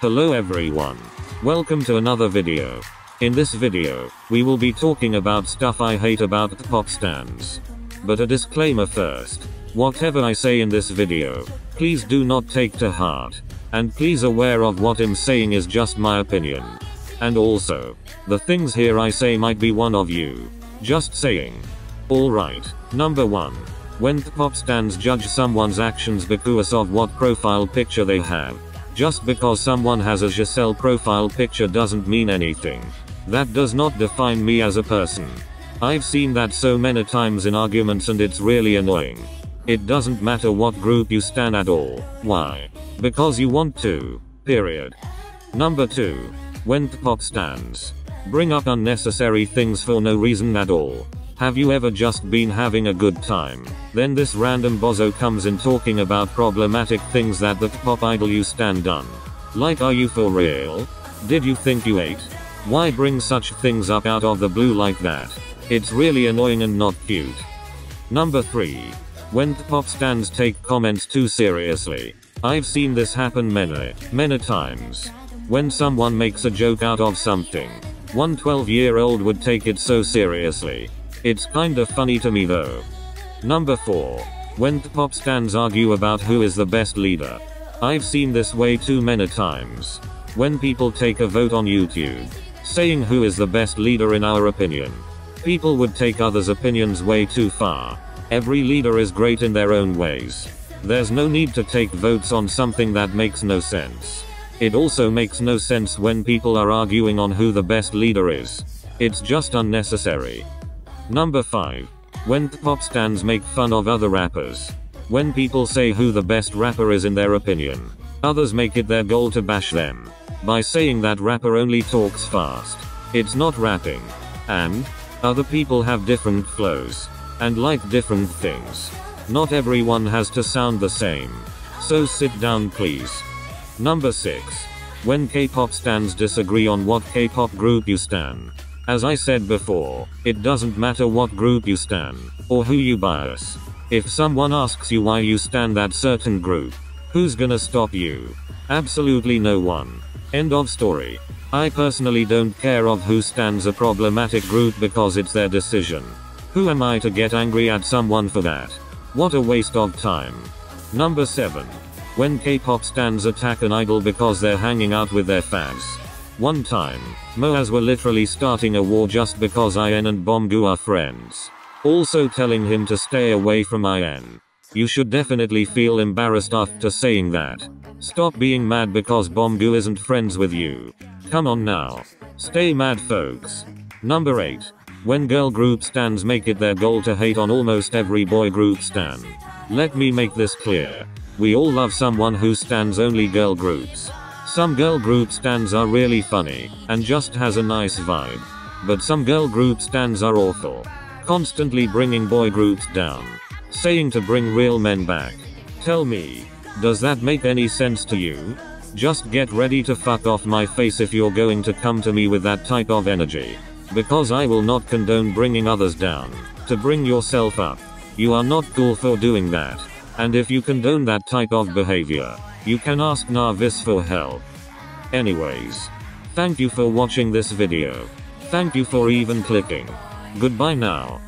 Hello everyone. Welcome to another video. In this video, we will be talking about stuff I hate about pop stands. But a disclaimer first. Whatever I say in this video, please do not take to heart. And please aware of what I'm saying is just my opinion. And also, the things here I say might be one of you. Just saying. Alright, number 1. When pop stands judge someone's actions because of what profile picture they have. Just because someone has a Giselle profile picture doesn't mean anything. That does not define me as a person. I've seen that so many times in arguments and it's really annoying. It doesn't matter what group you stand at all. Why? Because you want to. Period. Number 2. When pop stands. Bring up unnecessary things for no reason at all. Have you ever just been having a good time? Then this random bozo comes in talking about problematic things that the pop idol you stand done. Like are you for real? Did you think you ate? Why bring such things up out of the blue like that? It's really annoying and not cute. Number 3. When pop stands take comments too seriously. I've seen this happen many, many times. When someone makes a joke out of something, one 12 year old would take it so seriously. It's kinda funny to me though. Number 4. When pop stands argue about who is the best leader. I've seen this way too many times. When people take a vote on YouTube, saying who is the best leader in our opinion. People would take others' opinions way too far. Every leader is great in their own ways. There's no need to take votes on something that makes no sense. It also makes no sense when people are arguing on who the best leader is. It's just unnecessary. Number 5. When pop stands make fun of other rappers. When people say who the best rapper is in their opinion, others make it their goal to bash them. By saying that rapper only talks fast. It's not rapping. And, other people have different flows. And like different things. Not everyone has to sound the same. So sit down please. Number 6. When K-pop stands disagree on what K-pop group you stan. As I said before, it doesn't matter what group you stan, or who you bias. If someone asks you why you stand that certain group, who's gonna stop you? Absolutely no one. End of story. I personally don't care of who stands a problematic group because it's their decision. Who am I to get angry at someone for that? What a waste of time. Number 7. When K-pop stands attack an idol because they're hanging out with their fans. One time, MOAs were literally starting a war just because IN and Beomgyu are friends. Also telling him to stay away from IN. You should definitely feel embarrassed after saying that. Stop being mad because Beomgyu isn't friends with you. Come on now. Stay mad folks. Number 8. When girl group stands make it their goal to hate on almost every boy group stan. Let me make this clear. We all love someone who stands only girl groups. Some girl group stands are really funny, and just has a nice vibe. But some girl group stands are awful. Constantly bringing boy groups down. Saying to bring real men back. Tell me, does that make any sense to you? Just get ready to fuck off my face if you're going to come to me with that type of energy. Because I will not condone bringing others down. To bring yourself up. You are not cool for doing that. And if you condone that type of behavior, you can ask Naevis for help. Anyways. Thank you for watching this video. Thank you for even clicking. Goodbye now.